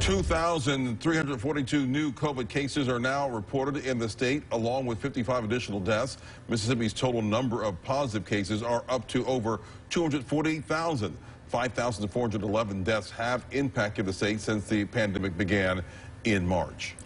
2,342 new COVID cases are now reported in the state, along with 55 additional deaths. Mississippi's total number of positive cases are up to over 240,000. 5,411 deaths have impacted the state since the pandemic began in March.